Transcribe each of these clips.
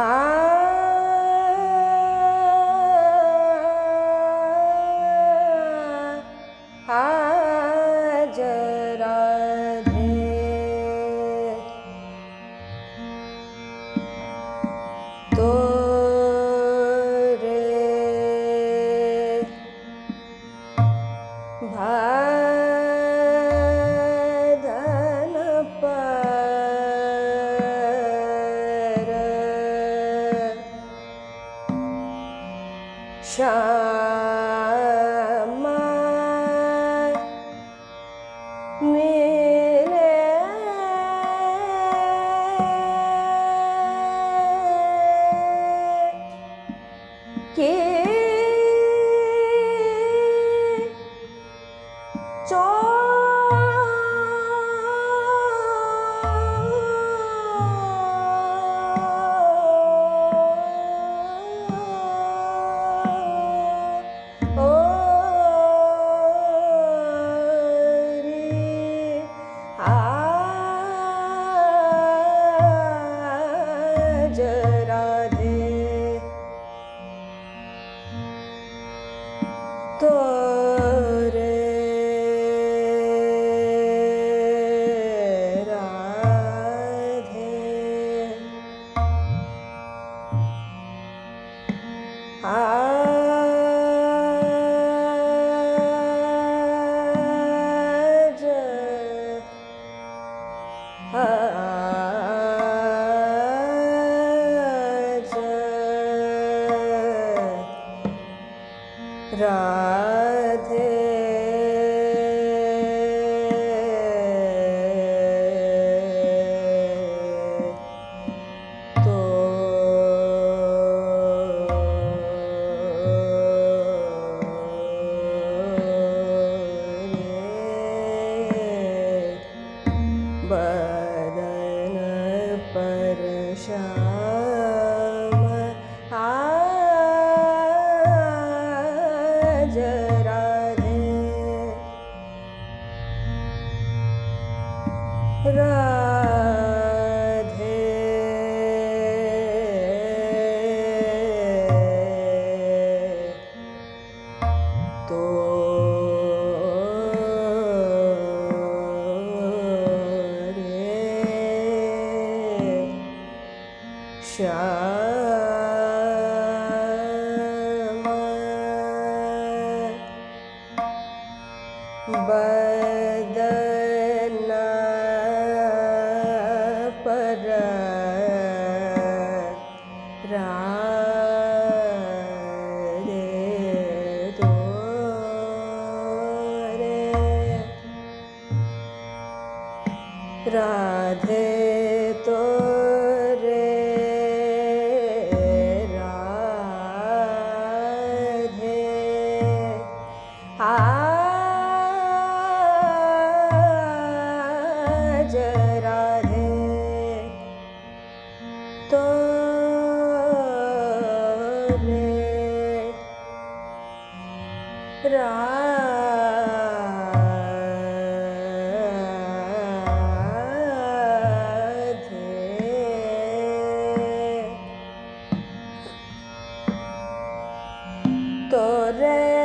아. ore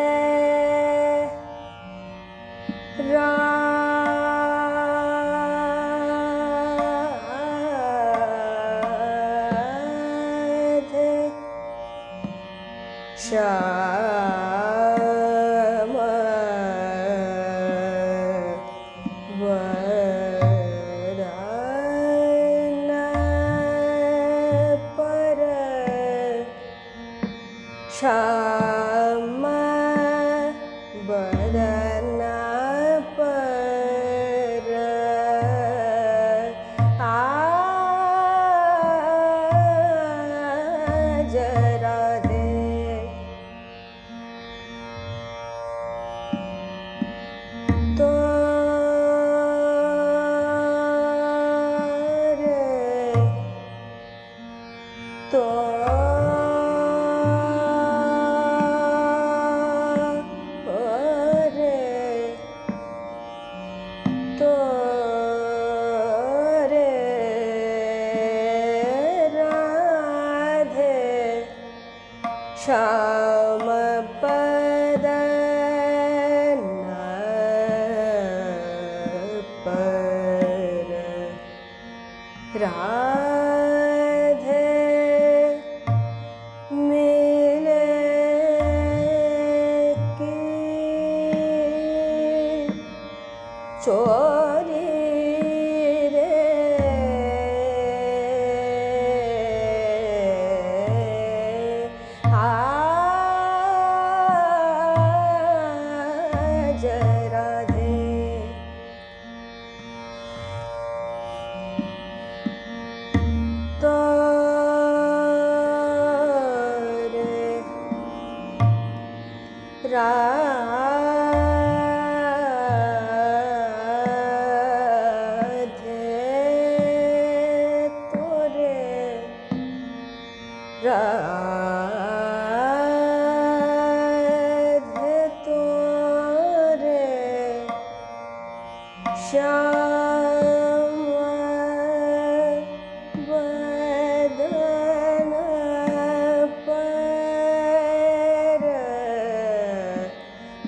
प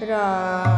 Madras.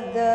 The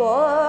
school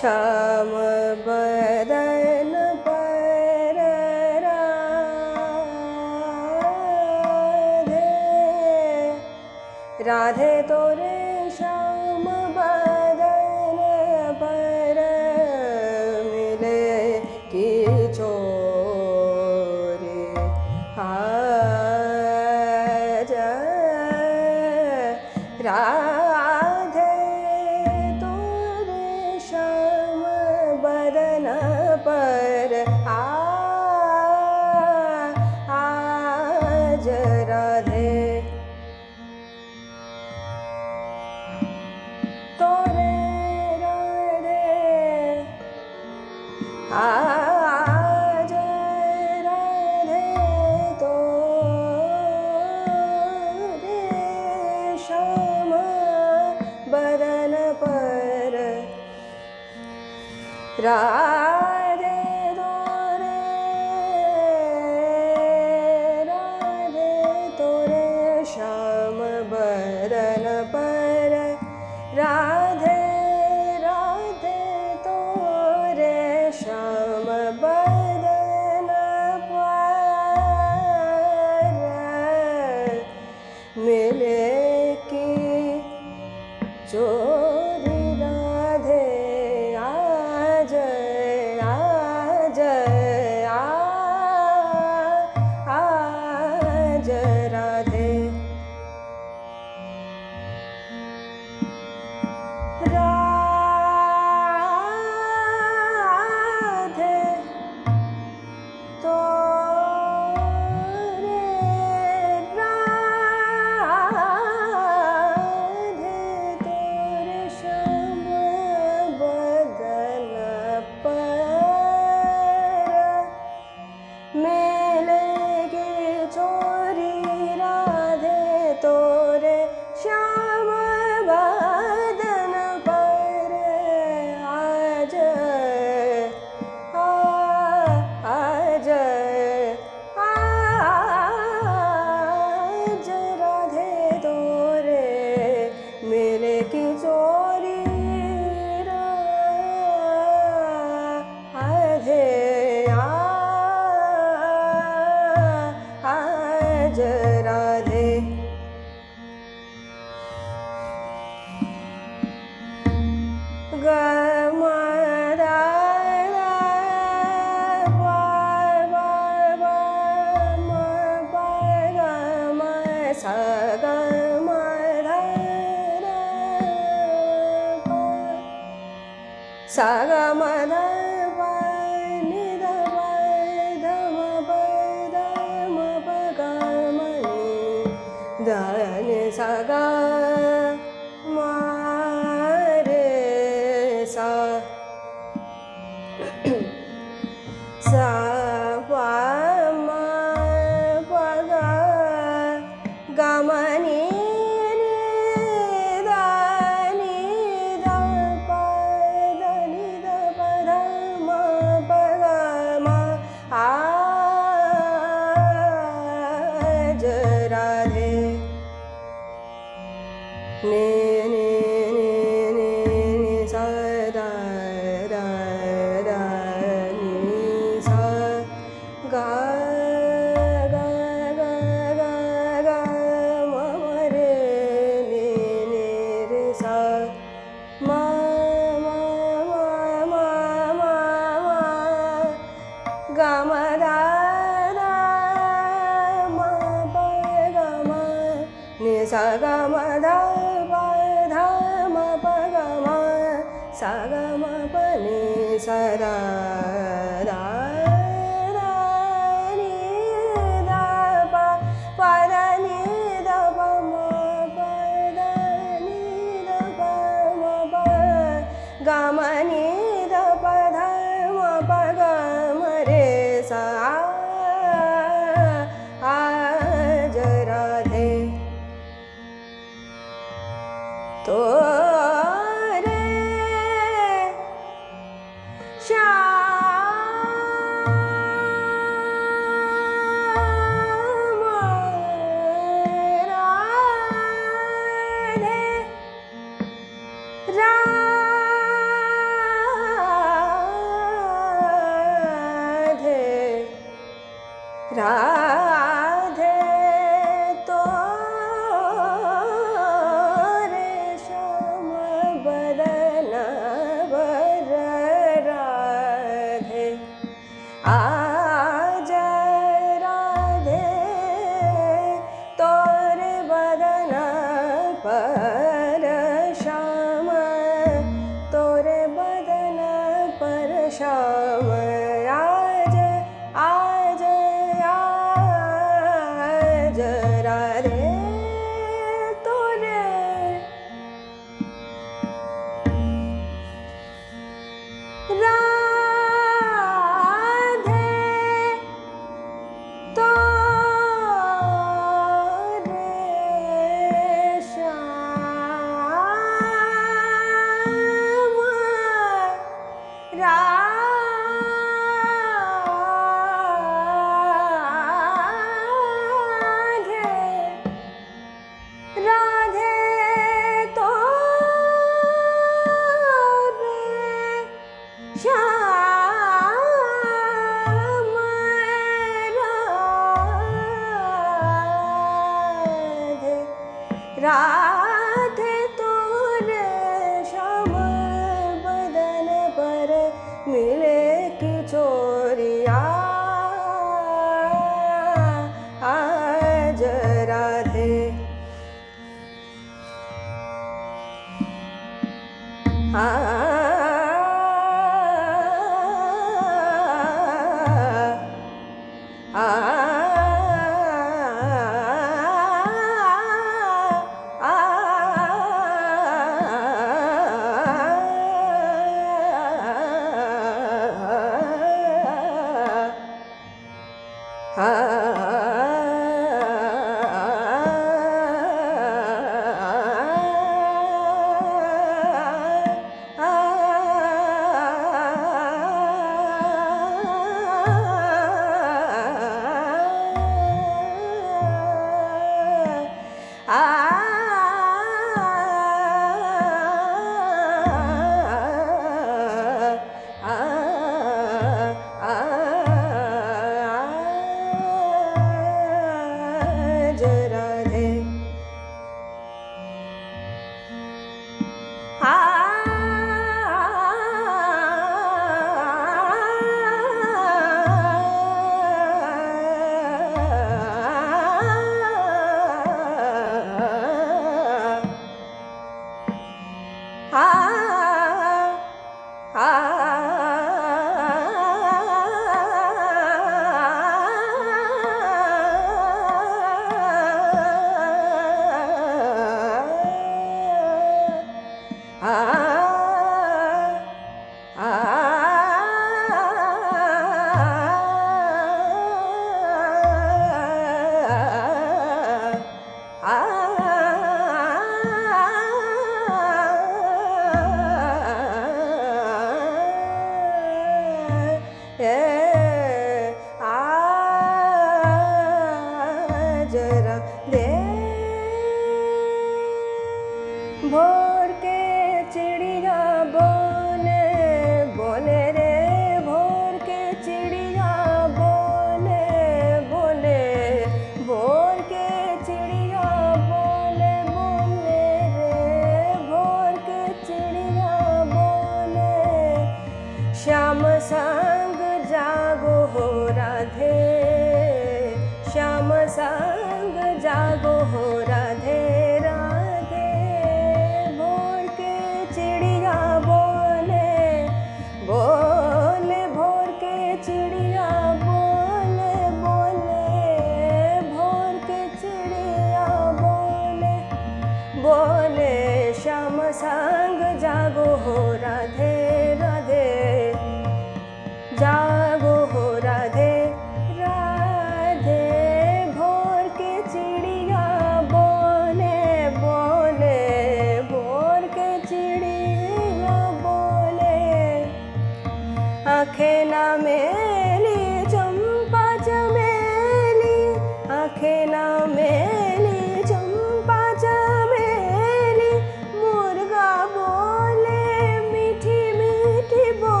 Shyam ने Bye.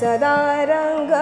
सदा रङ्ग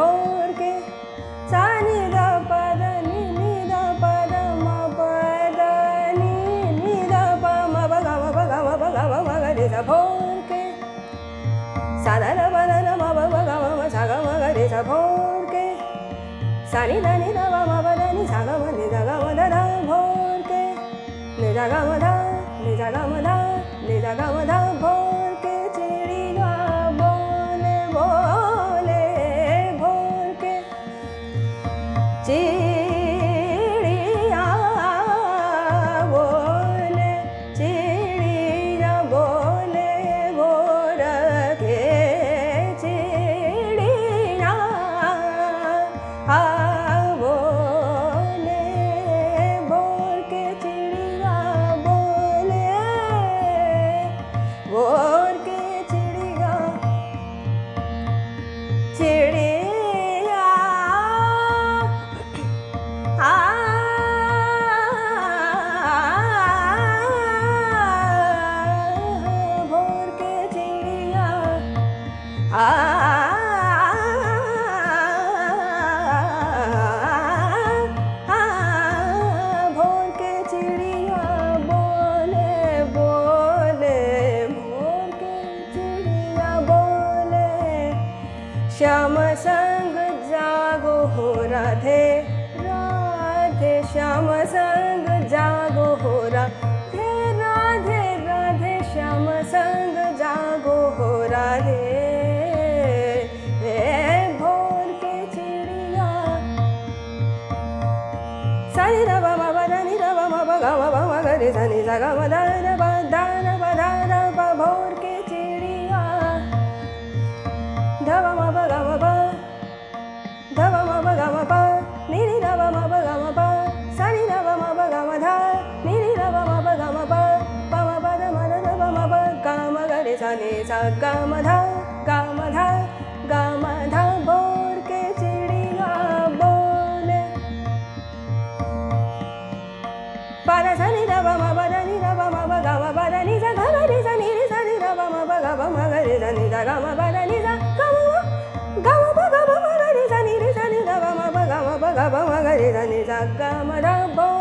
छोड़ के सानी दा पद नी नी दा पद म पद नी नी दा प म ब ग म ब ग म ब ग म ब ग रे सा भोर के सा दा दा ब दा म ब ग म म सा ग म ग रे सा भोर के सा नी दा नी दा ब म ब दा नी सा ग म नी दा ग म दा दा भोर के ने दा ग म दा ने दा ग म दा ने दा ग म ಗಮನ re ga ni da ga ma da bo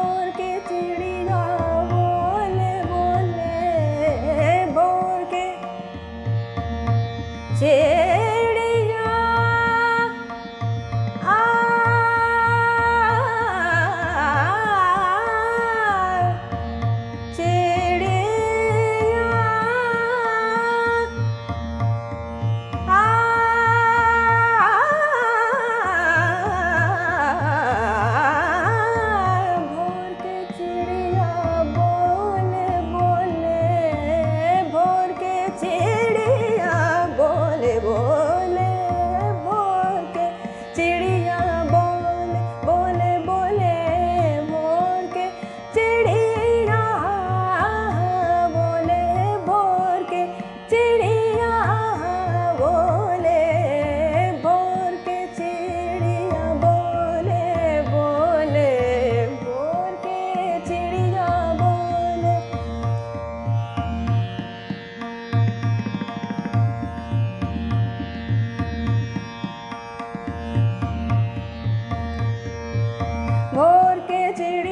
did